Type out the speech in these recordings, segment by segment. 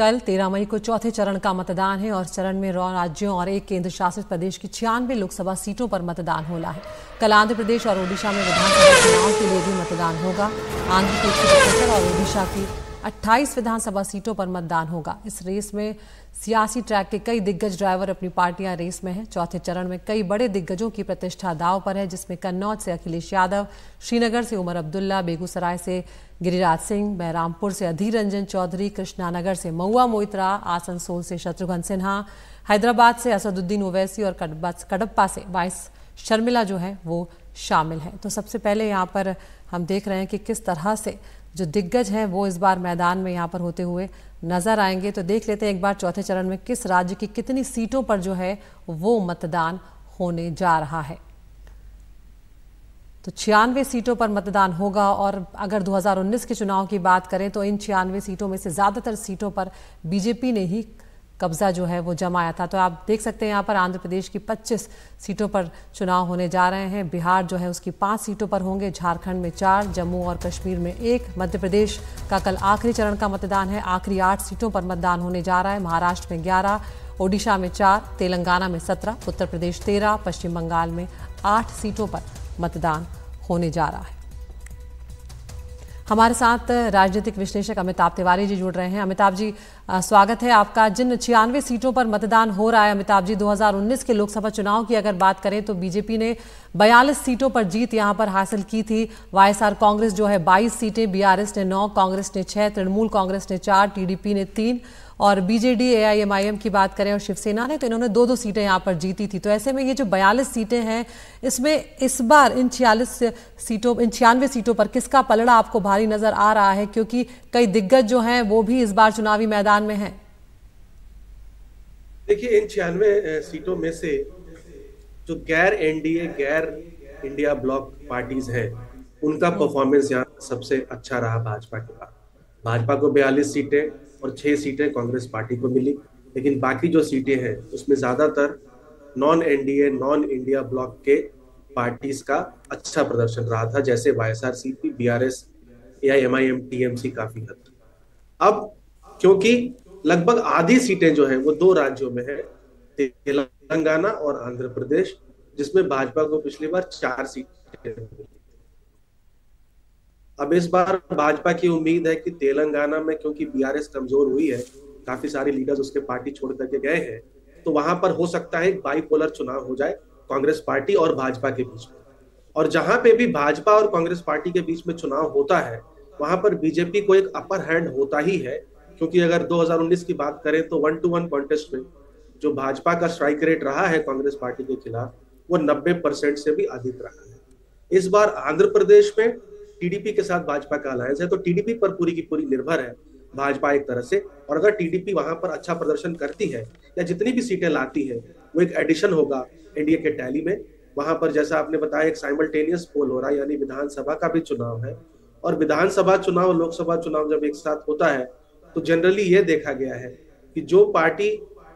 कल 13 मई को चौथे चरण का मतदान है और चरण में नौ राज्यों और एक केंद्र शासित प्रदेश की छियानवे लोकसभा सीटों पर मतदान होना है। कल आंध्र प्रदेश और ओडिशा में विधानसभा चुनाव के लिए भी मतदान होगा। आंध्र प्रदेश और ओडिशा की 28 विधानसभा सीटों पर मतदान होगा। इस रेस में सियासी ट्रैक के कई दिग्गज ड्राइवर अपनी पार्टियाँ रेस में हैं। चौथे चरण में कई बड़े दिग्गजों की प्रतिष्ठा दाव पर है, जिसमें कन्नौज से अखिलेश यादव, श्रीनगर से उमर अब्दुल्ला, बेगूसराय से गिरिराज सिंह, बहरामपुर से अधीर रंजन चौधरी, कृष्णानगर से मऊआ मोइत्रा, आसनसोल से शत्रुघ्न सिन्हा, हैदराबाद से असदुद्दीन ओवैसी और कडप्पा से वाइस शर्मिला जो है, वो शामिल हैं। तो सबसे पहले यहाँ पर हम देख रहे हैं कि किस तरह से जो दिग्गज हैं, वो इस बार मैदान में यहाँ पर होते हुए नज़र आएँगे। तो देख लेते हैं एक बार चौथे चरण में किस राज्य की कितनी सीटों पर जो है, वो मतदान होने जा रहा है। तो छियानवे सीटों पर मतदान होगा और अगर 2019 के चुनाव की बात करें तो इन छियानवे सीटों में से ज़्यादातर सीटों पर बीजेपी ने ही कब्जा जो है वो जमाया था। तो आप देख सकते हैं यहाँ पर आंध्र प्रदेश की 25 सीटों पर चुनाव होने जा रहे हैं। बिहार जो है उसकी पाँच सीटों पर होंगे, झारखंड में चार, जम्मू और कश्मीर में एक, मध्य प्रदेश का कल आखिरी चरण का मतदान है। आखिरी आठ सीटों पर मतदान होने जा रहा है। महाराष्ट्र में ग्यारह, ओडिशा में चार, तेलंगाना में सत्रह, उत्तर प्रदेश तेरह, पश्चिम बंगाल में आठ सीटों पर मतदान होने जा रहा है। हमारे साथ राजनीतिक विश्लेषक अमिताभ तिवारी जी जुड़ रहे हैं। अमिताभ जी स्वागत है आपका। जिन छियानवे सीटों पर मतदान हो रहा है, अमिताभ जी 2019 के लोकसभा चुनाव की अगर बात करें तो बीजेपी ने 42 सीटों पर जीत यहाँ पर हासिल की थी। वाईएसआर कांग्रेस जो है 22 सीटें, बीआरएस ने नौ, कांग्रेस ने छह, तृणमूल कांग्रेस ने चार, टीडीपी ने 3 और बीजेडी एआईएमआईएम की बात करें और शिवसेना ने तो इन्होंने दो दो सीटें यहाँ पर जीती थी। तो ऐसे में ये जो बयालीस सीटें हैं, इसमें इस बार इन छियालीस सीटों, इन छियानवे सीटों पर किसका पलड़ा आपको भारी नज़र आ रहा है? क्योंकि कई दिग्गज जो हैं, वो भी इस बार चुनावी मैदान में हैं। देखिए, इन छियानवे सीटों में से जो गैर एनडीए गैर इंडिया ब्लॉक पार्टीज़ हैं, उनका परफॉर्मेंस यहाँ सबसे अच्छा रहा भाजपा के बाद भाजपा को बयालीस सीटें और छह सीटें कांग्रेस पार्टी को मिली। लेकिन बाकी जो सीटें हैं, उसमें ज़्यादातर non NDA non India bloc के पार्टीज़ का अच्छा प्रदर्शन रहा था, जैसे Y S R C P B R S या M I M T M C काफ़ी हद अब क्योंकि लगभग आधी सीटें जो है, वो दो राज्यों में है, तेलंगाना और आंध्र प्रदेश, जिसमें भाजपा को पिछली बार चार सीटें अब इस बार भाजपा की उम्मीद है कि तेलंगाना में, क्योंकि बीआरएस कमज़ोर हुई है, काफ़ी सारे लीडर्स उसके पार्टी छोड़ करके गए हैं तो वहाँ पर हो सकता है बाईपोलर चुनाव हो जाए, कांग्रेस पार्टी और भाजपा के बीच में। और जहाँ पे भी भाजपा और कांग्रेस पार्टी के बीच में चुनाव होता है, वहाँ पर बीजेपी को एक अपर हैंड होता ही है, क्योंकि अगर 2019 की बात करें तो वन टू वन कॉन्टेस्ट में जो भाजपा का स्ट्राइक रेट रहा है कांग्रेस पार्टी के खिलाफ, वो 90 परसेंट से भी अधिक रहा है। इस बार आंध्र प्रदेश में टीडीपी के साथ भाजपा का अलायंस है तो टीडीपी पर पूरी की पूरी निर्भर है भाजपा एक तरह से। और अगर टीडीपी वहाँ पर अच्छा प्रदर्शन करती है, या जितनी भी सीटें लाती है, वो एक एडिशन होगा एनडीए के टैली में। वहाँ पर जैसा आपने बताया, एक साइमल्टेनियस पोल हो रहा है, यानी विधानसभा का भी चुनाव है। और विधानसभा चुनाव, लोकसभा चुनाव जब एक साथ होता है तो जनरली ये देखा गया है कि जो पार्टी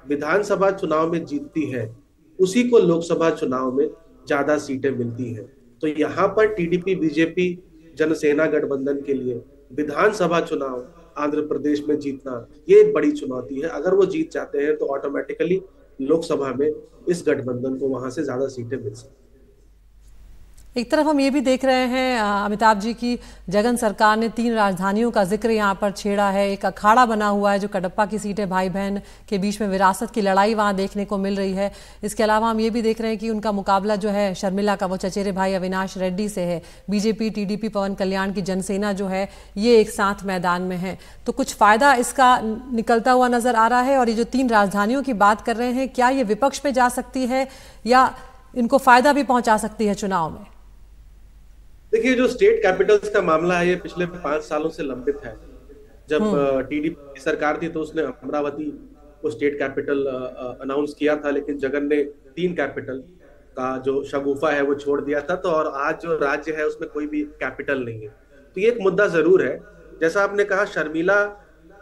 विधानसभा चुनाव में जीतती है, उसी को लोकसभा चुनाव में ज़्यादा सीटें मिलती है। तो यहाँ पर टीडीपी बीजेपी जनसेना गठबंधन के लिए विधानसभा चुनाव आंध्र प्रदेश में जीतना, ये एक बड़ी चुनौती है। अगर वो जीत जाते हैं तो ऑटोमेटिकली लोकसभा में इस गठबंधन को वहाँ से ज़्यादा सीटें मिल सकती एक तरफ़ हम ये भी देख रहे हैं अमिताभ जी की जगन सरकार ने तीन राजधानियों का ज़िक्र यहाँ पर छेड़ा है। एक अखाड़ा बना हुआ है जो कडप्पा की सीट है भाई बहन के बीच में विरासत की लड़ाई वहाँ देखने को मिल रही है। इसके अलावा हम ये भी देख रहे हैं कि उनका मुकाबला जो है, शर्मिला का, वो चचेरे भाई अविनाश रेड्डी से है। बीजेपी, टीडीपी, पवन कल्याण की जनसेना जो है, ये एक साथ मैदान में है। तो कुछ फ़ायदा इसका निकलता हुआ नज़र आ रहा है और ये जो तीन राजधानियों की बात कर रहे हैं, क्या ये विपक्ष में जा सकती है या इनको फ़ायदा भी पहुँचा सकती है चुनाव में? देखिए जो स्टेट कैपिटल्स का मामला है ये पिछले पाँच सालों से लंबित है। जब टीडीपी हम्म। सरकार थी तो उसने अमरावती को स्टेट कैपिटल अनाउंस किया था लेकिन जगन ने तीन कैपिटल का जो शगुफा है वो छोड़ दिया था तो और आज जो राज्य है उसमें कोई भी कैपिटल नहीं है। तो ये एक मुद्दा ज़रूर है। जैसा आपने कहा शर्मिला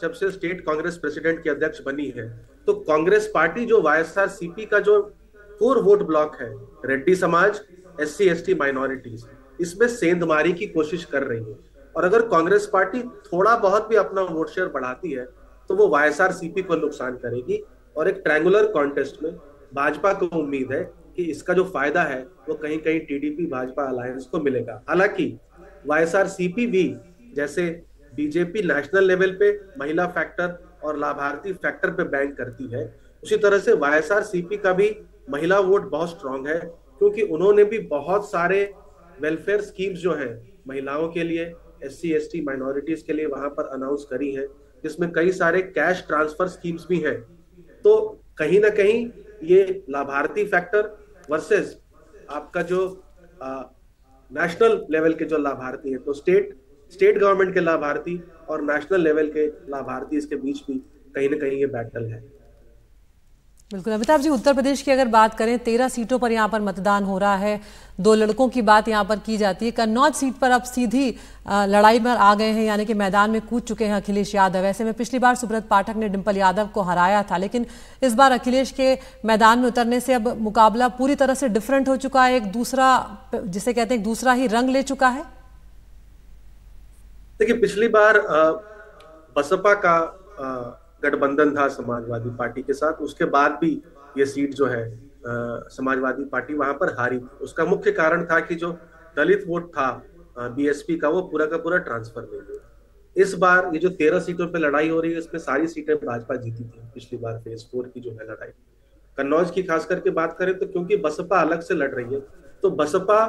जब से स्टेट कांग्रेस प्रेसिडेंट की अध्यक्ष बनी है तो कांग्रेस पार्टी जो वाईएसआर सीपी का जो कोर वोट ब्लॉक है रेड्डी समाज S C S T minorities इसमें सेंधमारी की कोशिश कर रही है। और अगर कांग्रेस पार्टी थोड़ा बहुत भी अपना वोट शेयर बढ़ाती है तो वो सीपी को नुकसान करेगी। और एक ट्रैंगुलर कॉन्टेस्ट में भाजपा को उम्मीद है कि इसका जो फ़ायदा है, वो कहीं कहीं टीडीपी भाजपा अलायंस को मिलेगा। हालाँकि सीपी भी जैसे बीजेपी नेशनल लेवल पे महिला फैक्टर और लाभार्थी फैक्टर पे बैंक करती है, उसी तरह से सीपी का भी महिला वोट बहुत स्ट्रांग है, क्योंकि उन्होंने भी बहुत सारे वेलफेयर स्कीम्स जो है, महिलाओं के लिए S C S T minorities के लिए वहाँ पर अनाउंस करी है, जिसमें कई सारे कैश ट्रांसफ़र स्कीम्स भी हैं। तो कहीं ना कहीं ये लाभार्थी फैक्टर वर्सेस आपका जो नेशनल लेवल के जो लाभार्थी है तो स्टेट स्टेट गवर्नमेंट के लाभार्थी और नेशनल लेवल के लाभार्थी इसके बीच भी कहीं ना कहीं ये बैटल है। बिल्कुल, अमिताभ जी, उत्तर प्रदेश की अगर बात करें, तेरह सीटों पर यहाँ पर मतदान हो रहा है। दो लड़कों की बात यहाँ पर की जाती है। कन्नौज सीट पर अब सीधी लड़ाई में आ गए हैं, यानी कि मैदान में कूद चुके हैं अखिलेश यादव। ऐसे में पिछली बार सुब्रत पाठक ने डिम्पल यादव को हराया था, लेकिन इस बार अखिलेश के मैदान में उतरने से अब मुकाबला पूरी तरह से डिफरेंट हो चुका है। एक दूसरा, जिसे कहते हैं दूसरा ही रंग ले चुका है। देखिए, पिछली बार बसपा का गठबंधन था समाजवादी पार्टी के साथ, उसके बाद भी ये सीट जो है समाजवादी पार्टी वहाँ पर हारी थी। उसका मुख्य कारण था कि जो दलित वोट था बीएसपी का, वो पूरा का पूरा ट्रांसफ़र नहीं हुआ। इस बार ये जो तेरह सीटों पे लड़ाई हो रही है, इसमें सारी सीटें भाजपा जीती थी पिछली बार फ़ेज़ फोर की जो है लड़ाई। कन्नौज की खास करके बात करें तो क्योंकि बसपा अलग से लड़ रही है तो बसपा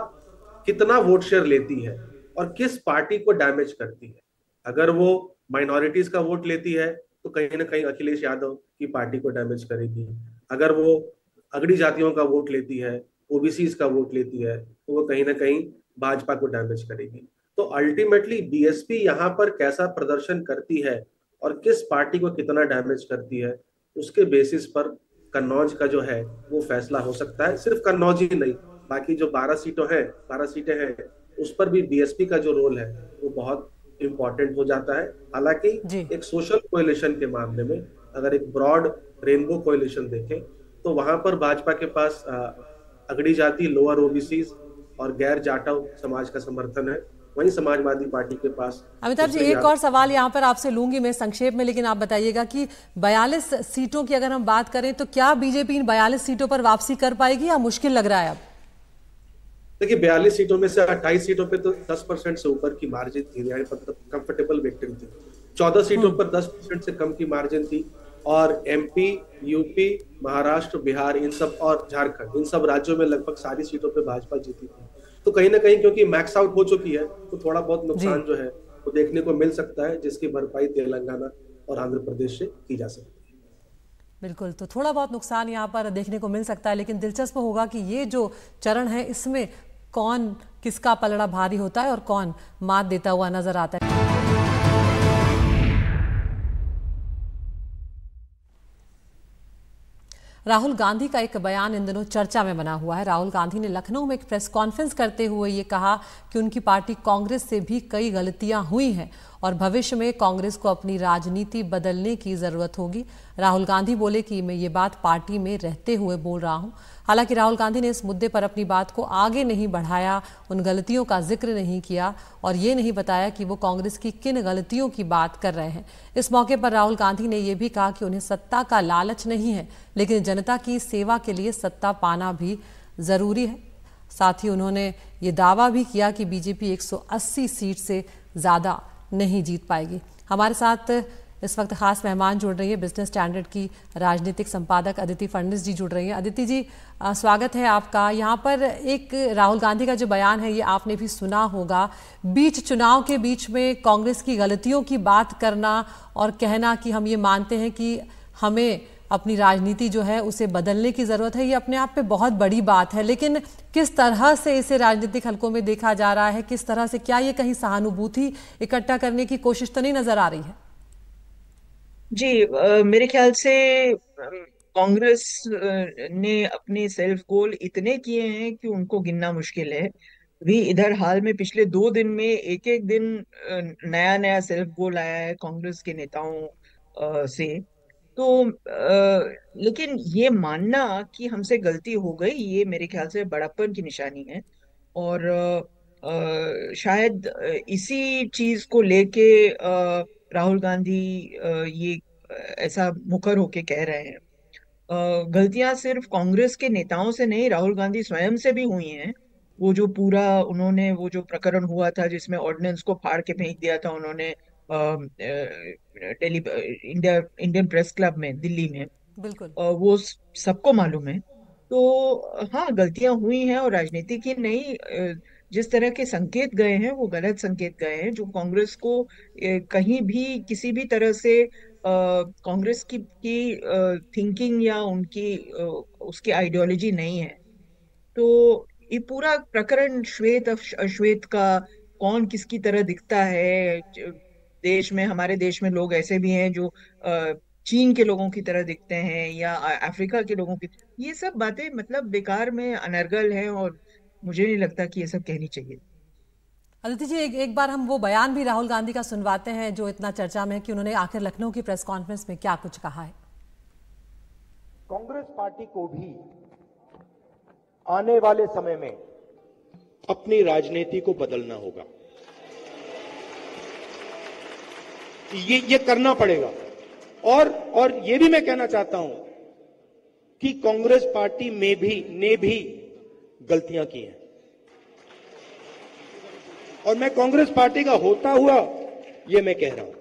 कितना वोट शेयर लेती है और किस पार्टी को डैमेज करती है? अगर वो माइनॉरिटीज का वोट लेती है तो कहीं ना कहीं अखिलेश यादव की पार्टी को डैमेज करेगी। अगर वो अगड़ी जातियों का वोट लेती है ओबीसी का वोट लेती है तो वो कहीं ना कहीं भाजपा को डैमेज करेगी। तो अल्टीमेटली बीएसपी यहाँ पर कैसा प्रदर्शन करती है और किस पार्टी को कितना डैमेज करती है, उसके बेसिस पर कन्नौज का जो है, वो फैसला हो सकता है। सिर्फ़ कन्नौज ही नहीं, बाकी जो बारह सीटों हैं, बारह सीटें हैं, उस पर भी बीएसपी का जो रोल है, वो बहुत इम्पोर्टेंट हो जाता है। हालाँकि एक सोशल कोएलिशन के मामले में अगर एक ब्रॉड रेनबो कोएलिशन देखें तो वहाँ पर भाजपा के पास अगड़ी जाति लोअर ओबीसी और गैर जाटव समाज का समर्थन है। वही समाजवादी पार्टी के पास अमिताभ जी एक और सवाल यहाँ पर आपसे लूँगी मैं संक्षेप में लेकिन आप बताइएगा कि 42 सीटों की अगर हम बात करें तो क्या बीजेपी इन 42 सीटों पर वापसी कर पाएगी या मुश्किल लग रहा है अब? देखिए बयालीस सीटों में से अट्ठाईस सीटों पे तो दस परसेंट से ऊपर की मार्जिन थी यानी कंफर्टेबल विक्ट्री थी। चौदह सीटों हम्म। पर दस परसेंट से कम की मार्जिन थी और एमपी यूपी महाराष्ट्र बिहार इन सब और झारखंड इन सब राज्यों में लगभग सारी सीटों पे भाजपा जीती थी। तो कहीं ना कहीं क्योंकि मैक्स आउट हो चुकी है तो थोड़ा बहुत नुकसान जो है वो देखने को मिल सकता है जिसकी भरपाई तेलंगाना और आंध्र प्रदेश से की जा सकती है। बिल्कुल तो थोड़ा बहुत नुकसान यहाँ पर देखने को मिल सकता है लेकिन दिलचस्प होगा कि ये जो चरण है इसमें कौन किसका पलड़ा भारी होता है और कौन मात देता हुआ नज़र आता है। राहुल गांधी का एक बयान इन दिनों चर्चा में बना हुआ है। राहुल गांधी ने लखनऊ में एक प्रेस कॉन्फ्रेंस करते हुए ये कहा कि उनकी पार्टी कांग्रेस से भी कई गलतियाँ हुई हैं। और भविष्य में कांग्रेस को अपनी राजनीति बदलने की ज़रूरत होगी। राहुल गांधी बोले कि मैं ये बात पार्टी में रहते हुए बोल रहा हूँ। हालाँकि राहुल गांधी ने इस मुद्दे पर अपनी बात को आगे नहीं बढ़ाया, उन गलतियों का ज़िक्र नहीं किया और ये नहीं बताया कि वो कांग्रेस की किन गलतियों की बात कर रहे हैं। इस मौके पर राहुल गांधी ने यह भी कहा कि उन्हें सत्ता का लालच नहीं है, लेकिन जनता की सेवा के लिए सत्ता पाना भी ज़रूरी है। साथ ही उन्होंने ये दावा भी किया कि बीजेपी 180 सीट से ज़्यादा नहीं जीत पाएगी। हमारे साथ इस वक्त खास मेहमान जुड़ रही है। बिज़नेस स्टैंडर्ड की राजनीतिक संपादक अदिति फडणवीस जी जुड़ रही हैं। अदिति जी स्वागत है आपका। यहाँ पर एक राहुल गांधी का जो बयान है, ये आपने भी सुना होगा। बीच चुनाव के बीच में कांग्रेस की गलतियों की बात करना और कहना कि हम ये मानते हैं कि हमें अपनी राजनीति जो है उसे बदलने की ज़रूरत है ये अपने आप पे बहुत बड़ी बात है। लेकिन किस तरह से इसे राजनीतिक हलकों में देखा जा रहा है किस तरह से क्या ये कहीं सहानुभूति इकट्ठा करने की कोशिश तो नहीं नज़र आ रही है? जी आ, मेरे ख्याल से कांग्रेस ने अपने सेल्फ गोल इतने किए हैं कि उनको गिनना मुश्किल है। भी इधर हाल में पिछले दो दिन में एक एक दिन नया नया सेल्फ गोल आया है कांग्रेस के नेताओं से। तो आ, लेकिन ये मानना कि हमसे गलती हो गई ये मेरे ख्याल से बड़प्पन की निशानी है। और आ, शायद इसी चीज़ को लेके राहुल गांधी आ, ये ऐसा मुखर होके कह रहे हैं। गलतियाँ सिर्फ़ कांग्रेस के नेताओं से नहीं राहुल गांधी स्वयं से भी हुई हैं। वो जो पूरा उन्होंने वो जो प्रकरण हुआ था जिसमें ऑर्डिनेंस को फाड़ के फेंक दिया था उन्होंने Delhi India Indian press club में दिल्ली में। बिल्कुल। वो सबको मालूम है। तो हाँ गलतियाँ हुई हैं और राजनीति की नहीं जिस तरह के संकेत गए हैं वो गलत संकेत गए हैं जो कांग्रेस को कहीं भी किसी भी तरह से कांग्रेस की की थिंकिंग या उनकी उसकी आइडियोलॉजी नहीं है। तो ये पूरा प्रकरण श्वेत अश्वेत का कौन किसकी तरह दिखता है देश में हमारे देश में लोग ऐसे भी हैं जो चीन के लोगों की तरह दिखते हैं या अफ्रीका के लोगों की ये सब बातें मतलब बेकार में अनर्गल है और मुझे नहीं लगता कि ये सब कहनी चाहिए। अदिति जी एक, एक बार हम वो बयान भी राहुल गांधी का सुनवाते हैं जो इतना चर्चा में है कि उन्होंने आखिर लखनऊ की प्रेस कॉन्फ्रेंस में क्या कुछ कहा है। कांग्रेस पार्टी को भी आने वाले समय में अपनी राजनीति को बदलना होगा। ये ये करना पड़ेगा। और और ये भी मैं कहना चाहता हूँ कि कांग्रेस पार्टी में भी, ने भी गलतियाँ की हैं। और मैं कांग्रेस पार्टी का होता हुआ ये मैं कह रहा हूँ।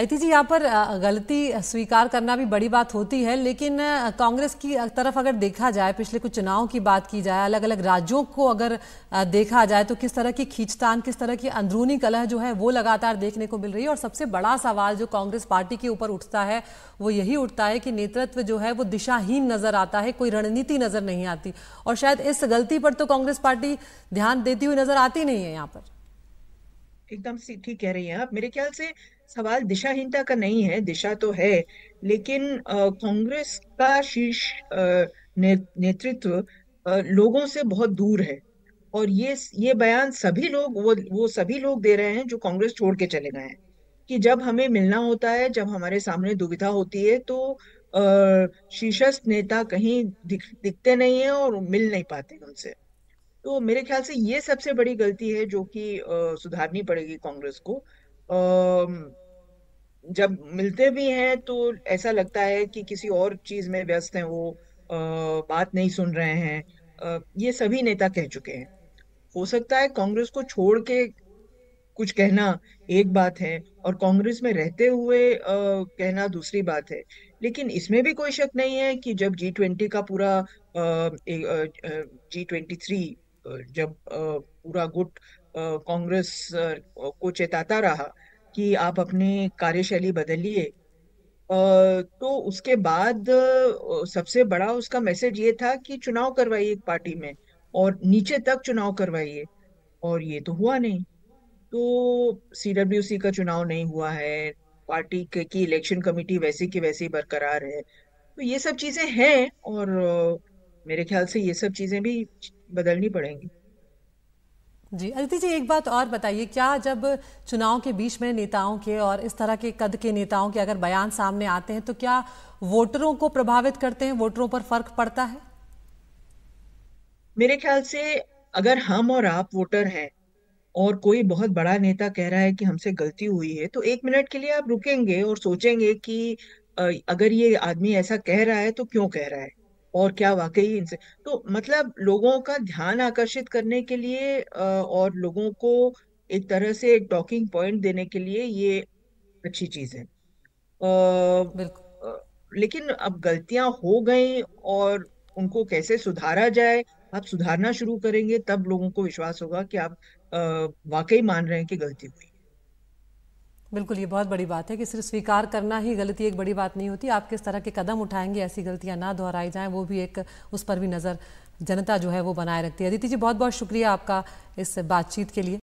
अति जी, यहाँ पर गलती स्वीकार करना भी बड़ी बात होती है, लेकिन कांग्रेस की तरफ़ अगर देखा जाए, पिछले कुछ चुनाव की बात की जाए अलग अलग राज्यों को अगर देखा जाए तो किस तरह की खींचतान, किस तरह की अंदरूनी कलह जो है, वो लगातार देखने को मिल रही है। और सबसे बड़ा सवाल जो कांग्रेस पार्टी के ऊपर उठता है, वो यही उठता है कि नेतृत्व जो है, वो दिशाहीन नज़र आता है, कोई रणनीति नज़र नहीं आती। और शायद इस गलती पर तो कांग्रेस पार्टी ध्यान देती हुई नज़र आती नहीं है यहाँ पर। एकदम ठीक कह रही हैं आप। मेरे ख्याल से सवाल दिशाहीनता का नहीं है दिशा तो है लेकिन कांग्रेस का शीर्ष ने, नेतृत्व लोगों से बहुत दूर है। और ये ये बयान सभी लोग वो वो सभी लोग दे रहे हैं जो कांग्रेस छोड़ के चले गए हैं कि जब हमें मिलना होता है जब हमारे सामने दुविधा होती है तो शीर्षस्थ नेता कहीं दिख, दिखते नहीं है और मिल नहीं पाते उनसे। तो मेरे ख्याल से ये सबसे बड़ी गलती है जो कि सुधारनी पड़ेगी कांग्रेस को। जब मिलते भी हैं तो ऐसा लगता है कि किसी और चीज़ में व्यस्त हैं वो आ, बात नहीं सुन रहे हैं। आ, ये सभी नेता कह चुके हैं। हो सकता है कांग्रेस को छोड़ के कुछ कहना एक बात है और कांग्रेस में रहते हुए आ, कहना दूसरी बात है। लेकिन इसमें भी कोई शक नहीं है कि जब जी ट्वेंटी का पूरा जी ट्वेंटी थ्री जब पूरा गुट कांग्रेस को चेताता रहा कि आप अपनी कार्यशैली बदलिए। तो उसके बाद सबसे बड़ा उसका मैसेज ये था कि चुनाव करवाइए एक पार्टी में और नीचे तक चुनाव करवाइए। और ये तो हुआ नहीं। तो सीडब्ल्यूसी का चुनाव नहीं हुआ है, पार्टी के, की इलेक्शन कमेटी वैसी की वैसी बरकरार है। तो ये सब चीज़ें हैं और मेरे ख्याल से ये सब चीज़ें भी बदलनी पड़ेंगी। जी, अदिति जी, एक बात और बताइए, क्या जब चुनाव के बीच में नेताओं के और इस तरह के कद के नेताओं के अगर बयान सामने आते हैं तो क्या वोटरों को प्रभावित करते हैं? वोटरों पर फ़र्क पड़ता है? मेरे ख्याल से अगर हम और आप वोटर हैं और कोई बहुत बड़ा नेता कह रहा है कि हमसे गलती हुई है तो एक मिनट के लिए आप रुकेंगे और सोचेंगे कि अगर ये आदमी ऐसा कह रहा है तो क्यों कह रहा है? और क्या वाकई इनसे? तो मतलब लोगों का ध्यान आकर्षित करने के लिए और लोगों को एक तरह से एक टॉकिंग पॉइंट देने के लिए ये अच्छी चीज़ है। लेकिन अब गलतियाँ हो गई और उनको कैसे सुधारा जाए? आप सुधारना शुरू करेंगे तब लोगों को विश्वास होगा कि आप वाकई मान रहे हैं कि गलती हुई। बिल्कुल, ये बहुत बड़ी बात है कि सिर्फ़ स्वीकार करना ही गलती, एक बड़ी बात नहीं होती। आप किस तरह के कदम उठाएँगे, ऐसी गलतियाँ ना दोहराई जाएँ, वो भी एक, उस पर भी नज़र जनता जो है वो बनाए रखती है। अदिति जी बहुत बहुत शुक्रिया आपका इस बातचीत के लिए।